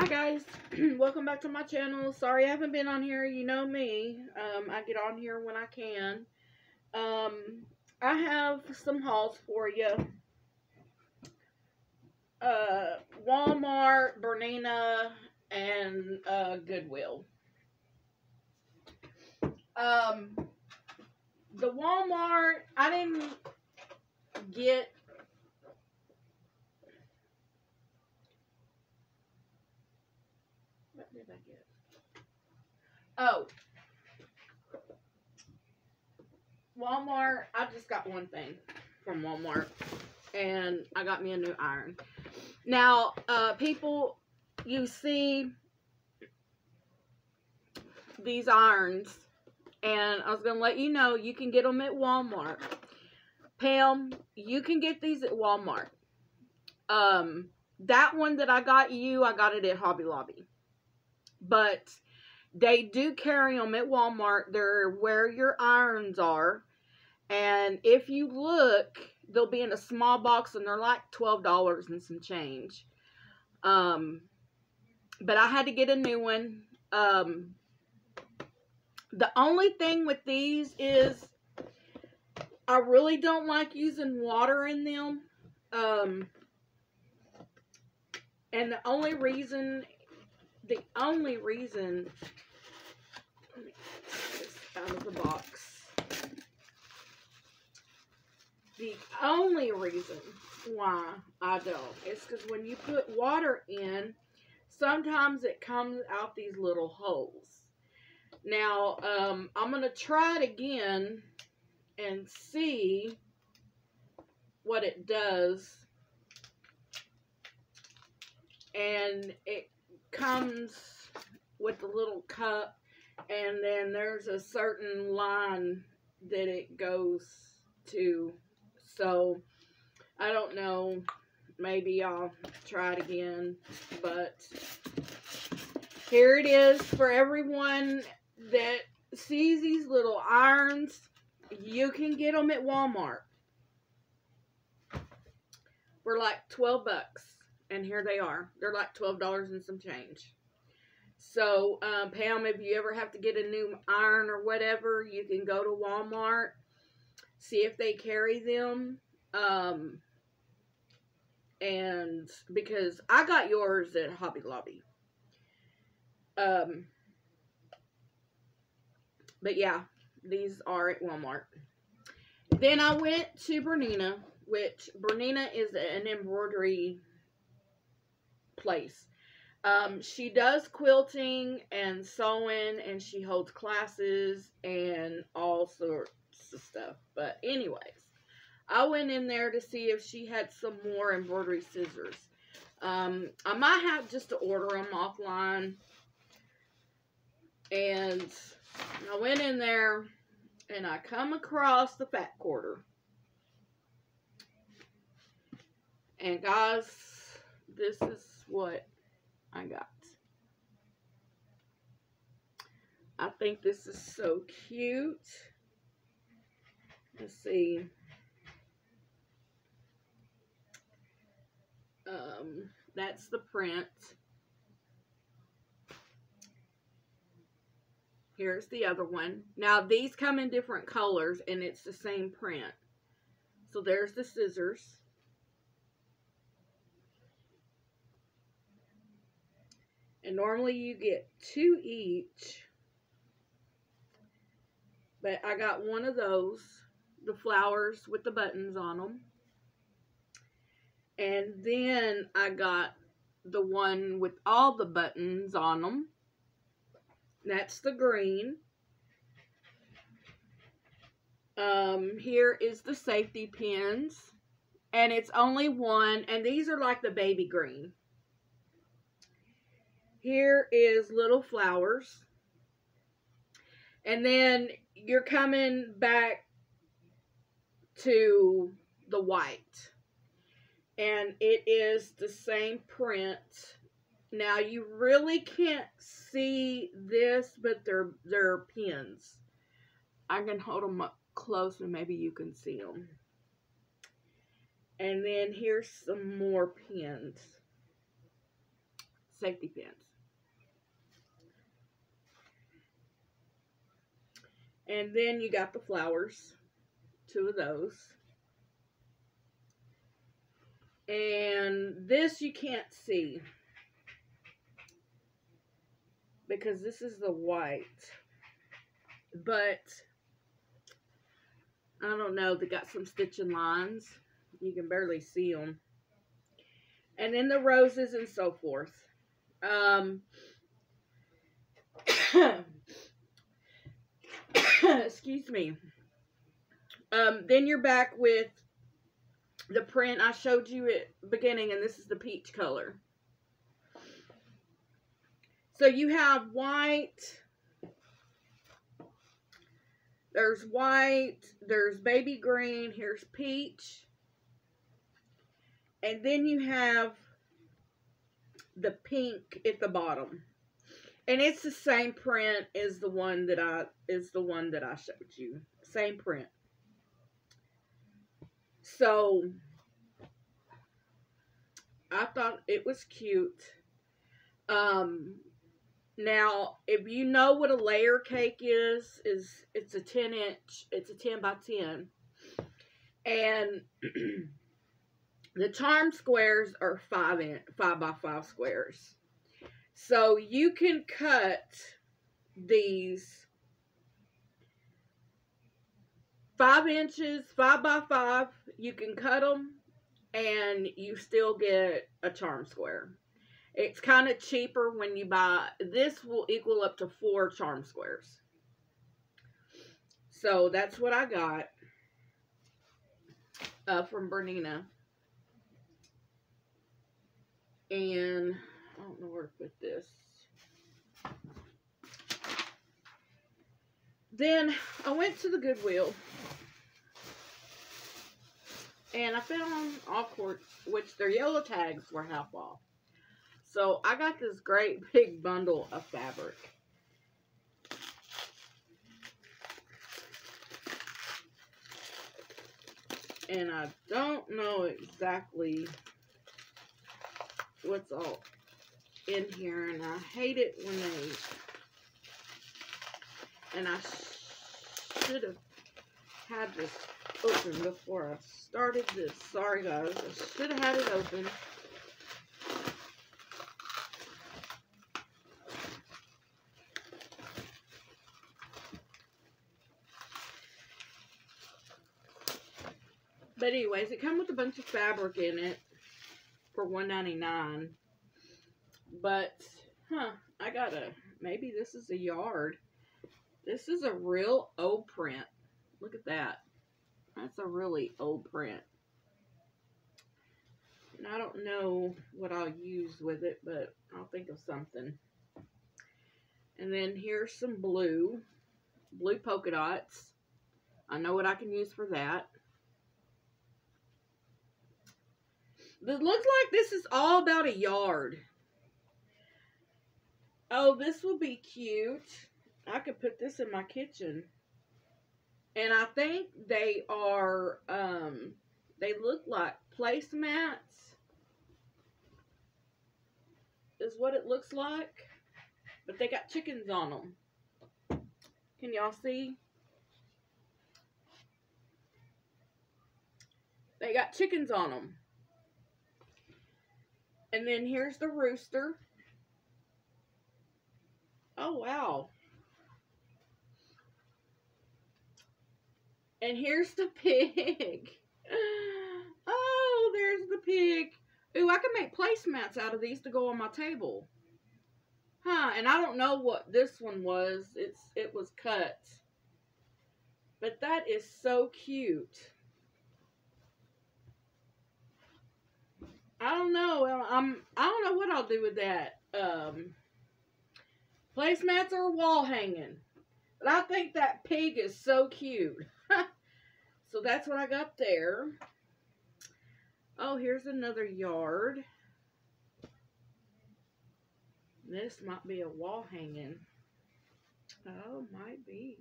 Hi guys, welcome back to my channel. Sorry I haven't been on here. You know me. Um, I get on here when I can. Um, I have some hauls for you. Uh, Walmart, Bernina, and uh, Goodwill. Um, the Walmart, I didn't get What did I get? Oh. Walmart, I just got one thing from Walmart. And I got me a new iron. Now, uh, people, you see these irons. And I was going to let you know, you can get them at Walmart. Pam, you can get these at Walmart. Um, that one that I got you, I got it at Hobby Lobby but they do carry them at Walmart. They're where your irons are. And if you look, they'll be in a small box and they're like $12 and some change. Um, but I had to get a new one. Um, the only thing with these is I really don't like using water in them. Um, and the only reason the only reason out of the box. The only reason why I don't is because when you put water in, sometimes it comes out these little holes. Now, um, I'm going to try it again and see what it does. And it comes with the little cup and then there's a certain line that it goes to. So I don't know. Maybe I'll try it again but here it is for everyone that sees these little irons. You can get them at Walmart. For like 12 bucks and here they are. They're like $12 and some change. So, um, Pam, if you ever have to get a new iron or whatever, you can go to Walmart, see if they carry them. Um, and because I got yours at Hobby Lobby. Um, but yeah, these are at Walmart. Then I went to Bernina, which Bernina is an embroidery place. Um, she does quilting and sewing, and she holds classes and all sorts of stuff. But anyways, I went in there to see if she had some more embroidery scissors. Um, I might have just to order them offline. And I went in there and I come across the fat quarter. And guys, this is what I got. I think this is so cute. Let's see. Um, that's the print. Here's the other one. Now, these come in different colors, and it's the same print. So, there's the scissors. And normally you get two each. But I got one of those. The flowers with the buttons on them. And then I got the one with all the buttons on them. That's the green. Um, here is the safety pins. And it's only one. And these are like the baby green. Here is little flowers. And then you're coming back to the white. And it is the same print. Now you really can't see this, but they're they're pins. I can hold them up close and maybe you can see them. And then here's some more pins. safety pins. And then you got the flowers, two of those. And this you can't see because this is the white. But I don't know, they got some stitching lines. You can barely see them. And then the roses and so forth. Um, excuse me. Um, then you're back with the print I showed you at beginning, and this is the peach color. So you have white, there's white, there's baby green, here's peach, and then you have the pink at the bottom. And it's the same print as the one that I is the one that I showed you. Same print. So I thought it was cute. Um now, if you know what a layer cake is, is it's a 10 inch, it's a 10 by 10. And the charm squares are 5 in, 5 by 5 squares. So you can cut these 5 inches, 5 by 5. You can cut them and you still get a charm square. It's kind of cheaper when you buy, this will equal up to four charm squares. So that's what I got uh, from Bernina. And I don't know where to put this. Then I went to the Goodwill. And I found awkward, which their yellow tags were half off. So I got this great big bundle of fabric. And I don't know exactly what's all in here. And I hate it when they... And I should have had this open before I started this. Sorry guys, I should have had it open. But anyways, it come with a bunch of fabric in it for $1.99. But, huh, I got a, maybe this is a yard. This is a real old print. Look at that. That's a really old print. And I don't know what I'll use with it, but I'll think of something. And then here's some blue. Blue polka dots. I know what I can use for that. It looks like this is all about a yard. Oh, this will be cute. I could put this in my kitchen. And I think they are, um, they look like placemats. Is what it looks like. But they got chickens on them. Can y'all see? They got chickens on them. And then here's the rooster. Oh, wow. And here's the pig. Oh, there's the pig. Ooh, I can make placemats out of these to go on my table. Huh, and I don't know what this one was. It's It was cut. But that is so cute. I don't know. I'm I don't know what I'll do with that. Um, placemats or wall hanging. But I think that pig is so cute. so that's what I got there. Oh, here's another yard. This might be a wall hanging. Oh, might be.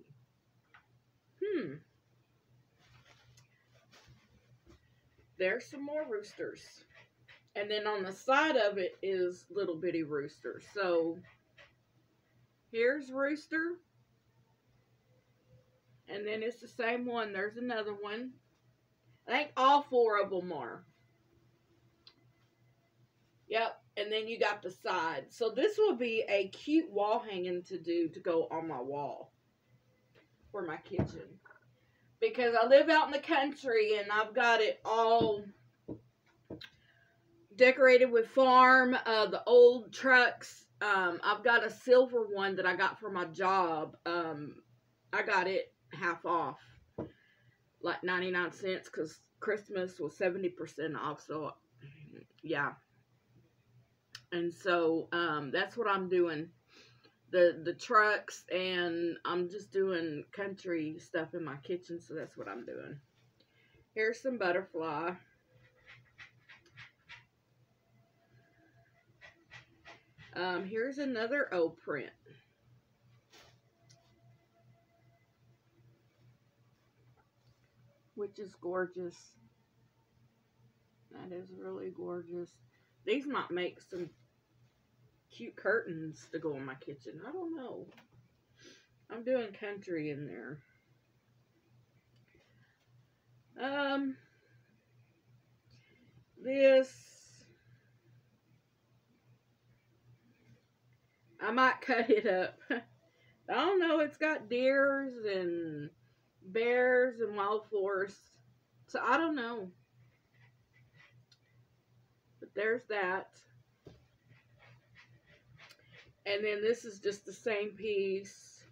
Hmm. There's some more roosters. And then on the side of it is little bitty rooster. So here's rooster. And then it's the same one. There's another one. I think all four of them are. Yep. And then you got the side. So this will be a cute wall hanging to do to go on my wall for my kitchen. Because I live out in the country and I've got it all decorated with farm, uh, the old trucks. Um, I've got a silver one that I got for my job. Um, I got it half off, like 99 cents, because Christmas was 70% off. So, yeah. And so, um, that's what I'm doing. The, the trucks and I'm just doing country stuff in my kitchen. So that's what I'm doing. Here's some butterfly. Um, here's another O print. Which is gorgeous. That is really gorgeous. These might make some cute curtains to go in my kitchen. I don't know. I'm doing country in there. Um, this I might cut it up. I don't know. It's got deers and bears and wild forests. So I don't know. But there's that. And then this is just the same piece.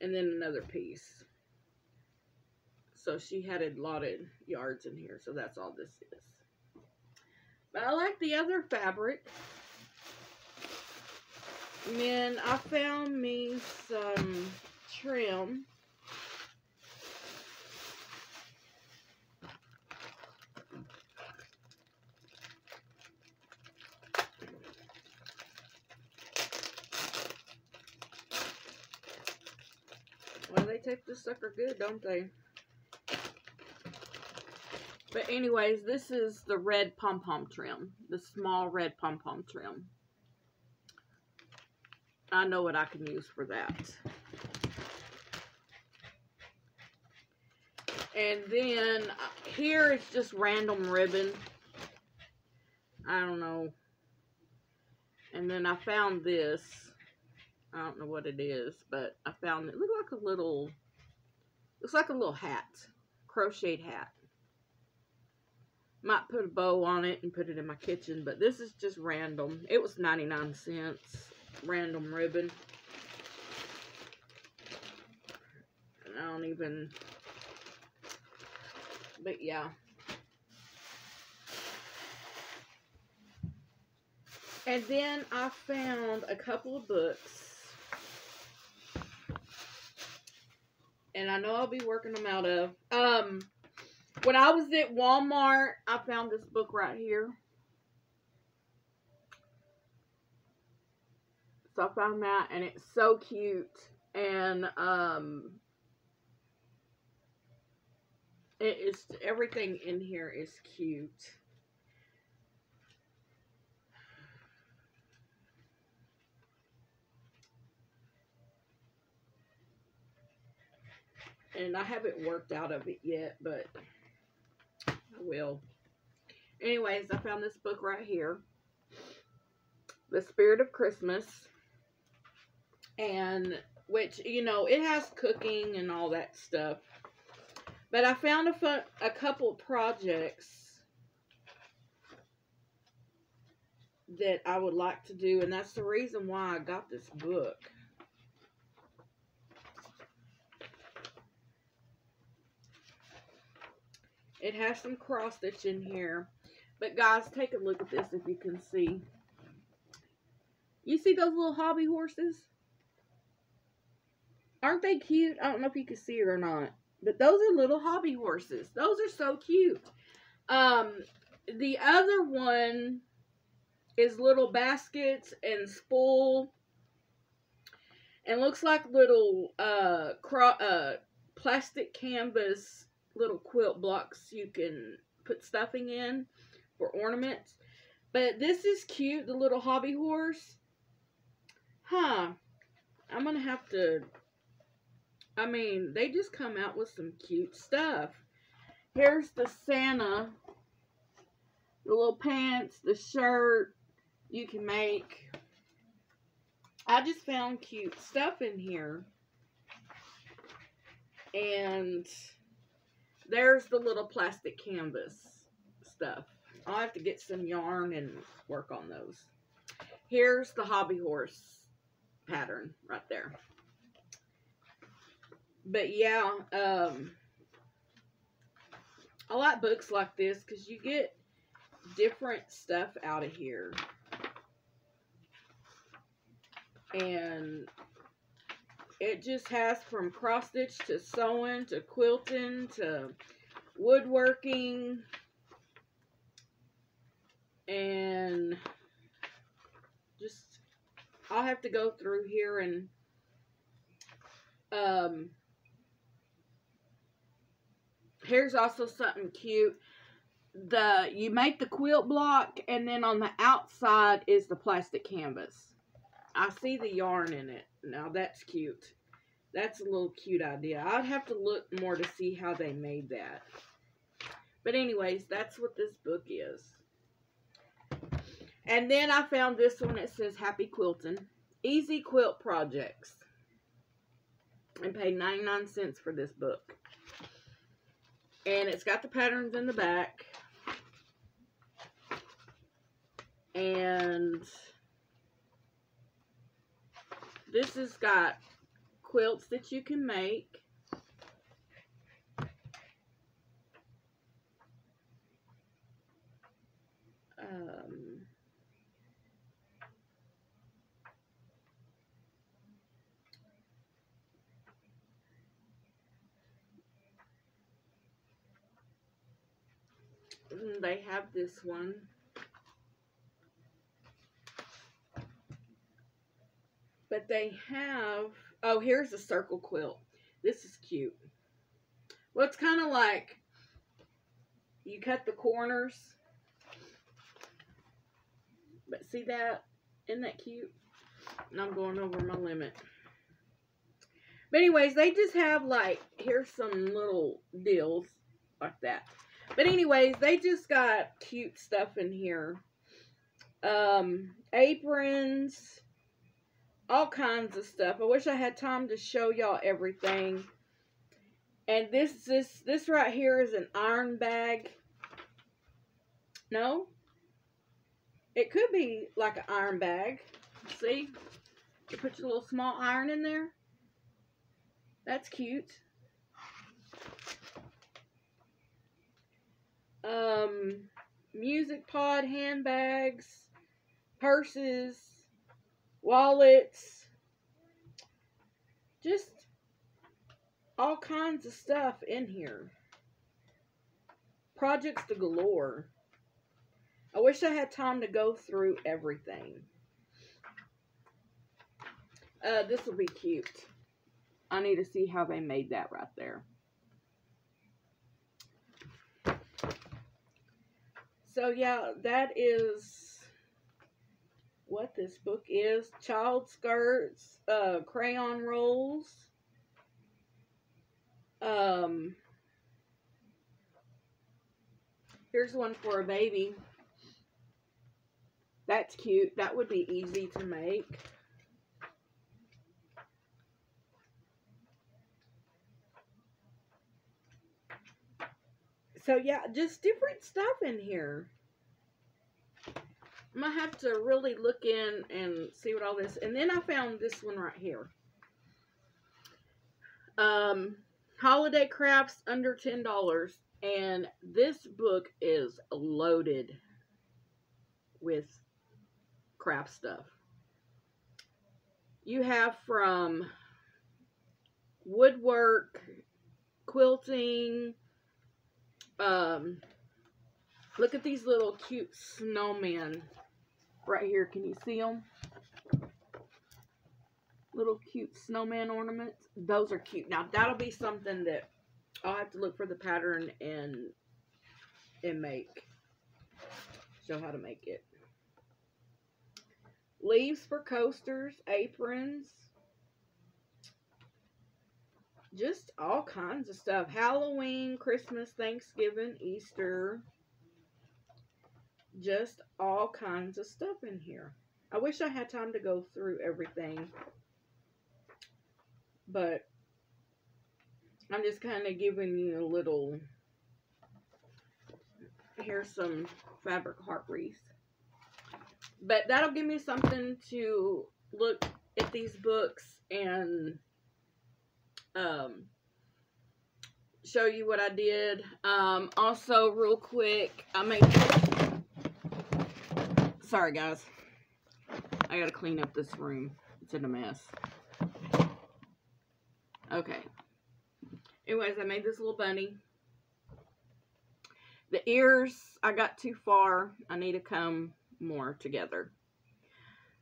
And then another piece. So she had a lot of yards in here. So that's all this is. But I like the other fabric. And then I found me some trim. Well, they take the sucker good, don't they? But anyways, this is the red pom-pom trim. The small red pom-pom trim. I know what I can use for that. And then uh, here it's just random ribbon. I don't know. And then I found this. I don't know what it is, but I found it. looked like a little, looks like a little hat. Crocheted hat. Might put a bow on it and put it in my kitchen, but this is just random. It was 99 cents random ribbon. And I don't even, but yeah. And then I found a couple of books. And I know I'll be working them out of. Um, when I was at Walmart, I found this book right here. So I found that and it's so cute. And um it is everything in here is cute. And I haven't worked out of it yet, but I will. Anyways, I found this book right here. The Spirit of Christmas and which you know it has cooking and all that stuff. But i found a fun a couple projects that i would like to do and that's the reason why i got this book. It has some cross stitch in here. But guys take a look at this if you can see. You see those little hobby horses Aren't they cute? I don't know if you can see it or not. But those are little hobby horses. Those are so cute. Um, the other one is little baskets and spool. And looks like little uh, cro uh, plastic canvas little quilt blocks you can put stuffing in for ornaments. But this is cute, the little hobby horse. Huh. I'm going to have to... I mean, they just come out with some cute stuff. Here's the Santa. The little pants, the shirt you can make. I just found cute stuff in here. And there's the little plastic canvas stuff. I'll have to get some yarn and work on those. Here's the hobby horse pattern right there. But yeah, um, I like books like this because you get different stuff out of here. And it just has from cross stitch to sewing to quilting to woodworking and just I'll have to go through here and um here's also something cute. The you make the quilt block and then on the outside is the plastic canvas. I see the yarn in it. Now that's cute. That's a little cute idea. I'd have to look more to see how they made that. But anyways that's what this book is. And then I found this one. It says Happy Quilting. Easy Quilt Projects. And paid 99 cents for this book. And it's got the patterns in the back. And this has got quilts that you can make. Um, Mm, they have this one. But they have, oh, here's a circle quilt. This is cute. Well, it's kind of like you cut the corners. But see that? Isn't that cute? And I'm going over my limit. But anyways, they just have like, here's some little deals like that. But anyways, they just got cute stuff in here. Um, aprons, all kinds of stuff. I wish I had time to show y'all everything. And this this this right here is an iron bag. No? It could be like an iron bag. See? You put your little small iron in there. That's cute. Um, music pod handbags, purses, wallets, just all kinds of stuff in here. Projects to galore. I wish I had time to go through everything. Uh, this will be cute. I need to see how they made that right there. So yeah, that is what this book is. Child skirts, uh, crayon rolls. Um, here's one for a baby. That's cute. That would be easy to make. So yeah, just different stuff in here. I'm going to have to really look in and see what all this... And then I found this one right here. Um, Holiday Crafts under $10. And this book is loaded with craft stuff. You have from woodwork, quilting, um, look at these little cute snowmen right here. Can you see them? Little cute snowman ornaments. Those are cute. Now, that'll be something that I'll have to look for the pattern and and make. Show how to make it. Leaves for coasters, aprons, just all kinds of stuff. Halloween, Christmas, Thanksgiving, Easter. Just all kinds of stuff in here. I wish I had time to go through everything. But I'm just kind of giving you a little. Here's some fabric heart wreath. But that'll give me something to look at these books and um, show you what I did. Um, also, real quick, I made. Sorry, guys. I gotta clean up this room. It's in a mess. Okay. Anyways, I made this little bunny. The ears, I got too far. I need to come more together.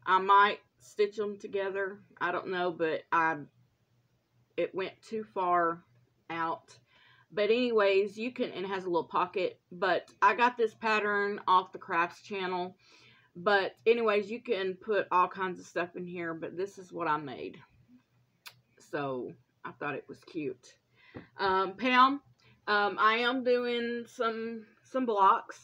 I might stitch them together. I don't know, but I it went too far out. But anyways, you can, and it has a little pocket, but I got this pattern off the crafts channel. But anyways, you can put all kinds of stuff in here, but this is what I made. So I thought it was cute. Um, Pam, um, I am doing some, some blocks,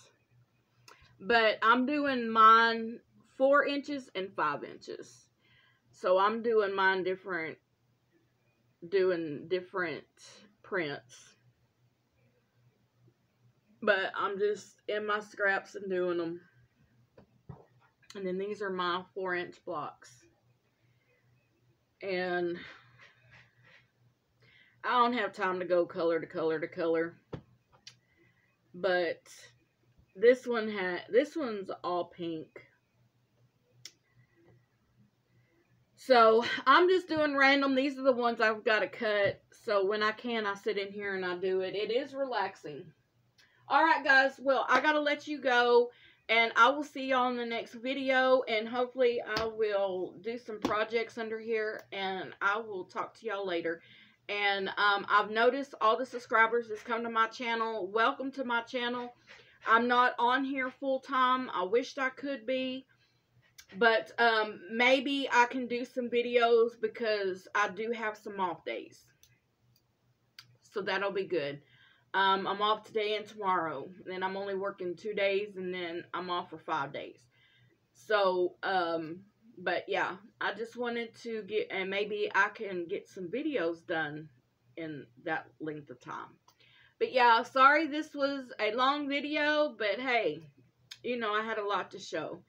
but I'm doing mine four inches and five inches. So I'm doing mine different doing different prints. But I'm just in my scraps and doing them. And then these are my four inch blocks. And I don't have time to go color to color to color. But this one had this one's all pink. So I'm just doing random. These are the ones I've got to cut. So when I can, I sit in here and I do it. It is relaxing. All right, guys. Well, I got to let you go. And I will see y'all in the next video. And hopefully I will do some projects under here. And I will talk to y'all later. And um, I've noticed all the subscribers that's come to my channel. Welcome to my channel. I'm not on here full time. I wished I could be. But um, maybe I can do some videos because I do have some off days. So that'll be good. Um, I'm off today and tomorrow. Then I'm only working two days and then I'm off for five days. So, um, but yeah, I just wanted to get, and maybe I can get some videos done in that length of time. But yeah, sorry this was a long video, but hey, you know, I had a lot to show.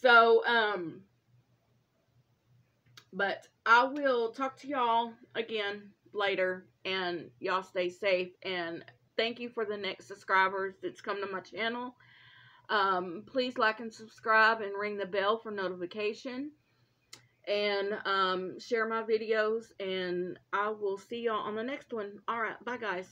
So, um, but I will talk to y'all again later and y'all stay safe and thank you for the next subscribers that's come to my channel. Um, please like and subscribe and ring the bell for notification and um, share my videos and I will see y'all on the next one. All right, bye guys.